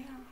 yeah.